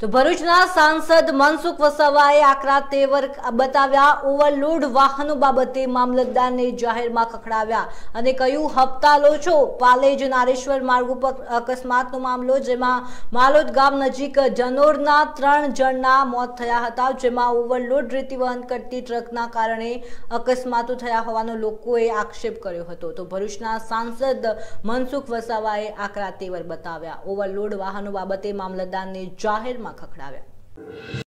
તો ભરૂચના સાંસદ મનસુખ વસાવાએ આકરા તેવર બતાવ્યા, ઓવરલોડ વાહનો બાબતે મામલતદારને જાહેરમાં ખખડાવ્યા અને કહ્યું, હપ્તા લો છો. પાલેજ, નારેશ્વર માર્ગ ઉપર અકસ્માતનો મામલો, જેમાં માલોદ ગામ નજીક જનોરના ત્રણ જણના મોત થયા હતા, જેમાં ઓવરલોડ રેતી વહન કરતી ટ્રકના કારણે અકસ્માતો થયા હોવાનો લોકોએ આક્ષેપ કર્યો હતો. તો ભરૂચના સાંસદ મનસુખ વસાવાએ આકરા તેવર બતાવ્યા. ઓવરલોડ વાહનો બાબતે મામલતદારને જાહેરમાં ખખડાવ્યા.